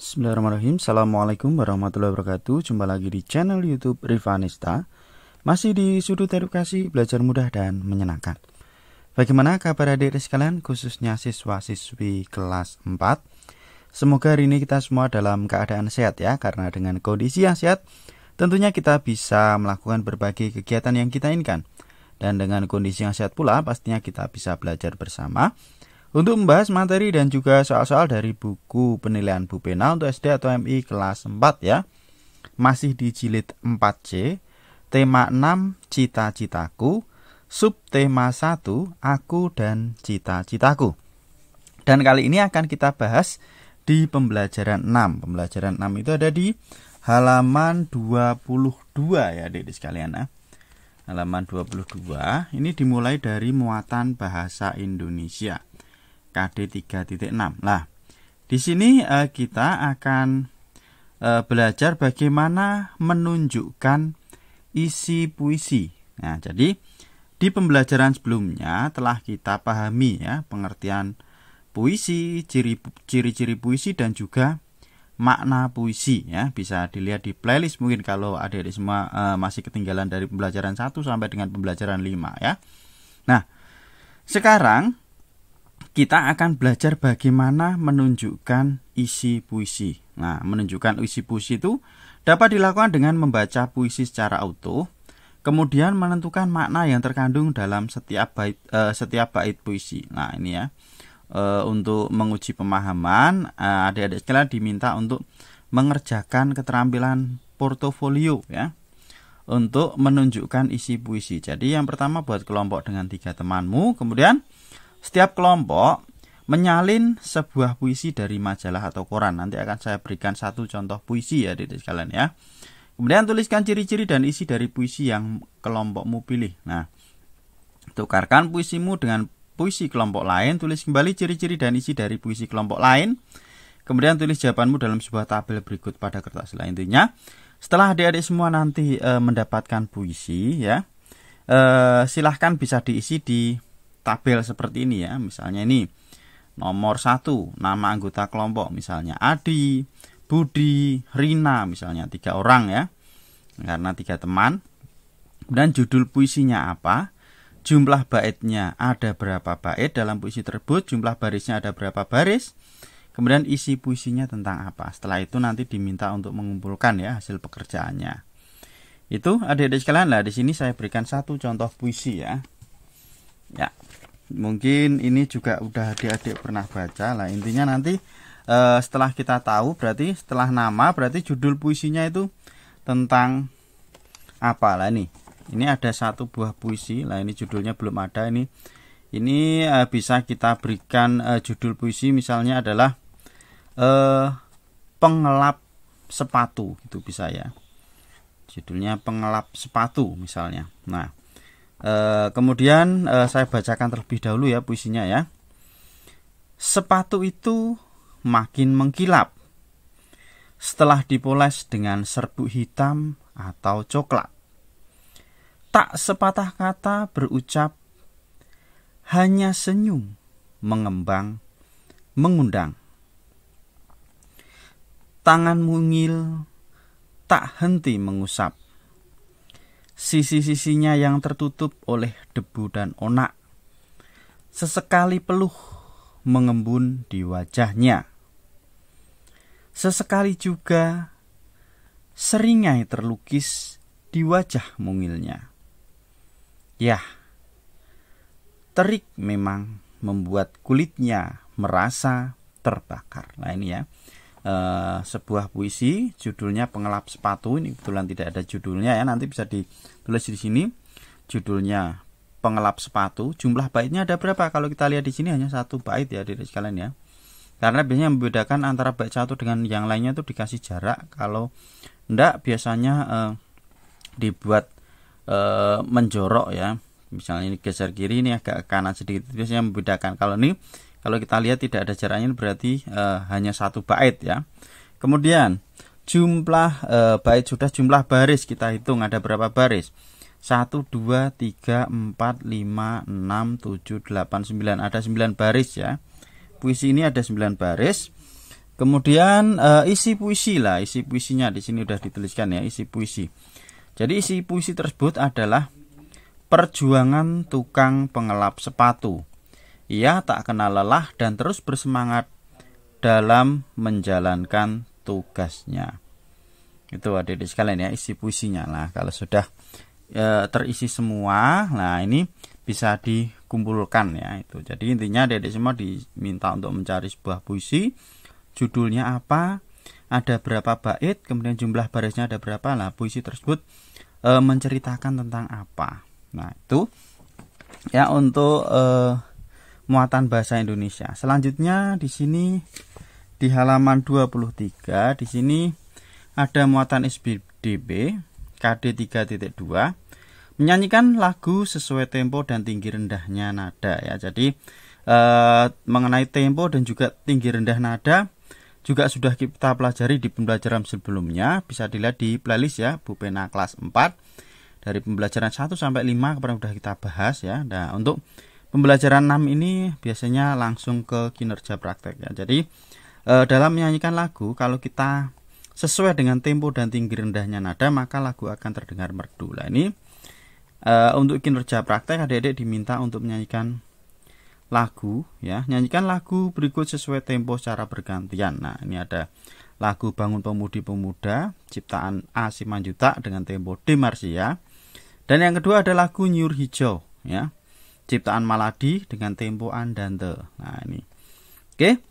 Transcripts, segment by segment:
Bismillahirrahmanirrahim. Assalamualaikum warahmatullahi wabarakatuh. Jumpa lagi di channel youtube Rivanista Masih di sudut edukasi Belajar mudah dan menyenangkan. Bagaimana kabar adik sekalian Khususnya siswa-siswi kelas 4 Semoga hari ini kita semua dalam keadaan sehat ya Karena dengan kondisi yang sehat Tentunya kita bisa melakukan berbagai kegiatan yang kita inginkan. Dan dengan kondisi yang sehat pula Pastinya kita bisa belajar bersama untuk membahas materi dan juga soal-soal dari buku penilaian Bu Pena untuk SD atau MI kelas 4 ya. Masih di jilid 4C, tema 6 cita-citaku, sub tema 1 aku dan cita-citaku. Dan kali ini akan kita bahas di pembelajaran 6. Pembelajaran 6 itu ada di halaman 22 ya Adik sekalian ya. Halaman 22 ini dimulai dari muatan bahasa Indonesia. KD 3.6. Nah, di sini uh, kita akan uh, belajar bagaimana menunjukkan isi puisi. Nah, jadi di pembelajaran sebelumnya telah kita pahami ya pengertian puisi, ciri-ciri puisi dan juga makna puisi ya. Bisa dilihat di playlist mungkin kalau adik-adik semua uh, masih ketinggalan dari pembelajaran 1 sampai dengan pembelajaran 5 ya. Nah, sekarang kita akan belajar bagaimana menunjukkan isi puisi. Nah, menunjukkan isi puisi itu dapat dilakukan dengan membaca puisi secara utuh, kemudian menentukan makna yang terkandung dalam setiap bait uh, setiap bait puisi. Nah, ini ya. Uh, untuk menguji pemahaman, uh, adik-adik sekalian diminta untuk mengerjakan keterampilan portofolio ya untuk menunjukkan isi puisi. Jadi yang pertama buat kelompok dengan tiga temanmu, kemudian setiap kelompok menyalin sebuah puisi dari majalah atau koran. Nanti akan saya berikan satu contoh puisi ya di sekalian ya. Kemudian tuliskan ciri-ciri dan isi dari puisi yang kelompokmu pilih. Nah, tukarkan puisimu dengan puisi kelompok lain, tulis kembali ciri-ciri dan isi dari puisi kelompok lain. Kemudian tulis jawabanmu dalam sebuah tabel berikut pada kertas lain. Intinya, setelah adik-adik semua nanti e, mendapatkan puisi ya, e, silahkan bisa diisi di tabel seperti ini ya. Misalnya ini nomor satu nama anggota kelompok misalnya Adi, Budi, Rina misalnya tiga orang ya. Karena tiga teman. Dan judul puisinya apa? Jumlah baitnya ada berapa bait dalam puisi tersebut, jumlah barisnya ada berapa baris. Kemudian isi puisinya tentang apa. Setelah itu nanti diminta untuk mengumpulkan ya hasil pekerjaannya. Itu adik-adik sekalian lah di sini saya berikan satu contoh puisi ya. Ya, mungkin ini juga udah adik-adik pernah baca lah. Intinya nanti e, setelah kita tahu berarti setelah nama berarti judul puisinya itu tentang apa lah ini. Ini ada satu buah puisi lah ini judulnya belum ada ini. Ini e, bisa kita berikan e, judul puisi misalnya adalah e, pengelap sepatu itu bisa ya. Judulnya pengelap sepatu misalnya. Nah, E, kemudian e, saya bacakan terlebih dahulu ya puisinya ya. Sepatu itu makin mengkilap setelah dipoles dengan serbuk hitam atau coklat. Tak sepatah kata berucap, hanya senyum mengembang, mengundang. Tangan mungil tak henti mengusap sisi-sisinya yang tertutup oleh debu dan onak. Sesekali peluh mengembun di wajahnya. Sesekali juga seringai terlukis di wajah mungilnya. Yah, terik memang membuat kulitnya merasa terbakar. Nah ini ya, uh, sebuah puisi judulnya pengelap sepatu. Ini kebetulan tidak ada judulnya ya nanti bisa ditulis di sini. Judulnya pengelap sepatu. Jumlah baitnya ada berapa? Kalau kita lihat di sini hanya satu bait ya di sekalian ya. Karena biasanya membedakan antara bait satu dengan yang lainnya itu dikasih jarak. Kalau ndak biasanya uh, dibuat uh, menjorok ya. Misalnya ini geser kiri ini agak kanan sedikit. Biasanya membedakan. Kalau ini kalau kita lihat tidak ada jaraknya berarti uh, hanya satu bait ya. Kemudian jumlah uh, bait sudah jumlah baris kita hitung ada berapa baris? 1 2 3 4 5 6 7 8 9 ada 9 baris ya. Puisi ini ada 9 baris. Kemudian uh, isi puisi lah, isi puisinya di sini sudah dituliskan ya, isi puisi. Jadi isi puisi tersebut adalah perjuangan tukang pengelap sepatu. Ia tak kenal lelah dan terus bersemangat dalam menjalankan tugasnya. Itu ada di sekalian ya isi puisinya lah. Kalau sudah e, terisi semua, nah ini bisa dikumpulkan ya itu. Jadi intinya adik semua diminta untuk mencari sebuah puisi judulnya apa, ada berapa bait, kemudian jumlah barisnya ada berapa. Nah, puisi tersebut e, menceritakan tentang apa. Nah, itu ya untuk e, muatan bahasa Indonesia. Selanjutnya di sini di halaman 23 di sini ada muatan SBDB KD 3.2 menyanyikan lagu sesuai tempo dan tinggi rendahnya nada ya. Jadi e, mengenai tempo dan juga tinggi rendah nada juga sudah kita pelajari di pembelajaran sebelumnya bisa dilihat di playlist ya Bupena kelas 4 dari pembelajaran 1 sampai 5 kemarin sudah kita bahas ya nah untuk pembelajaran 6 ini biasanya langsung ke kinerja praktek ya. Jadi e, dalam menyanyikan lagu kalau kita sesuai dengan tempo dan tinggi rendahnya nada maka lagu akan terdengar merdu. Lah ini e, untuk kinerja praktek adik-adik diminta untuk menyanyikan lagu ya. Nyanyikan lagu berikut sesuai tempo secara bergantian. Nah ini ada lagu Bangun Pemudi Pemuda ciptaan A Simanjuta dengan tempo D Marsia dan yang kedua ada lagu Nyur Hijau ya ciptaan Maladi dengan tempo Andante. Nah ini. Oke.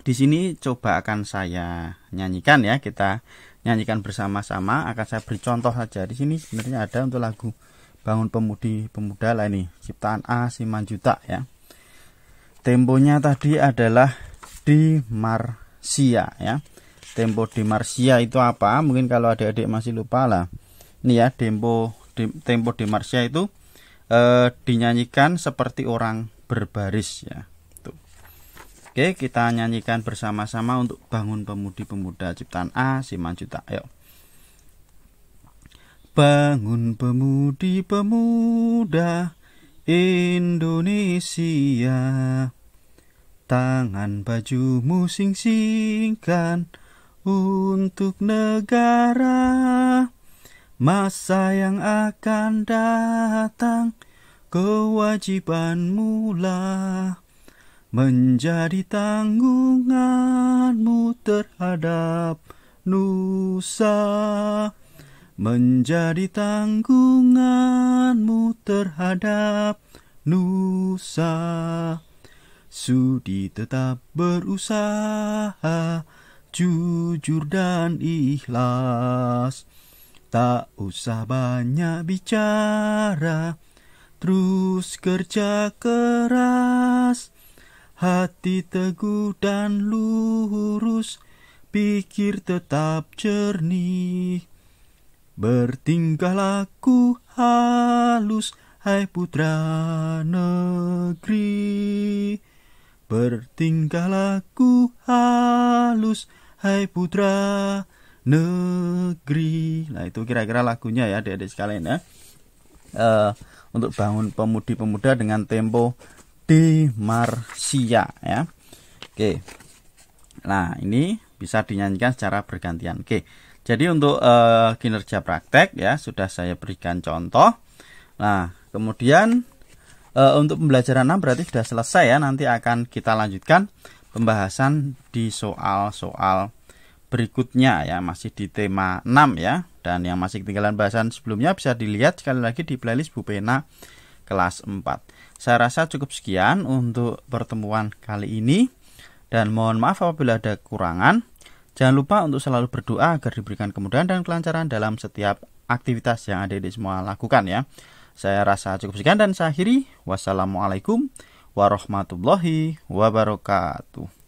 Di sini coba akan saya nyanyikan ya. Kita nyanyikan bersama-sama. Akan saya beri contoh saja. Di sini sebenarnya ada untuk lagu Bangun Pemudi Pemuda lah ini. Ciptaan A Simanjuta ya. Temponya tadi adalah di Marsia ya. Tempo di Marsia itu apa? Mungkin kalau adik-adik masih lupa lah. Ini ya tempo di, tempo di Marsia itu eh, dinyanyikan seperti orang berbaris ya. Tuh. Oke, kita nyanyikan bersama-sama untuk bangun pemudi-pemuda ciptaan A Simanjuta. Ayo. Bangun pemudi-pemuda Indonesia Tangan bajumu sing-singkan untuk negara Masa yang akan datang kewajibanmu lah Menjadi tanggunganmu terhadap Nusa menjadi tanggunganmu terhadap Nusa. Sudi tetap berusaha, jujur dan ikhlas. Tak usah banyak bicara, terus kerja keras. Hati teguh dan lurus, pikir tetap jernih. Bertingkah laku halus, hai putra negeri. Bertingkah laku halus, hai putra negeri. Nah itu kira-kira lagunya ya adik-adik sekalian ya. Uh, untuk bangun pemudi-pemuda dengan tempo di Marsia ya. Oke. Nah, ini bisa dinyanyikan secara bergantian. Oke. Jadi untuk uh, kinerja praktek ya sudah saya berikan contoh. Nah, kemudian uh, untuk pembelajaran 6 berarti sudah selesai ya. Nanti akan kita lanjutkan pembahasan di soal-soal berikutnya ya, masih di tema 6 ya. Dan yang masih ketinggalan bahasan sebelumnya bisa dilihat sekali lagi di playlist Bu Pena kelas 4. Saya rasa cukup sekian untuk pertemuan kali ini dan mohon maaf apabila ada kekurangan. Jangan lupa untuk selalu berdoa agar diberikan kemudahan dan kelancaran dalam setiap aktivitas yang ada di semua lakukan ya. Saya rasa cukup sekian dan saya akhiri. Wassalamualaikum warahmatullahi wabarakatuh.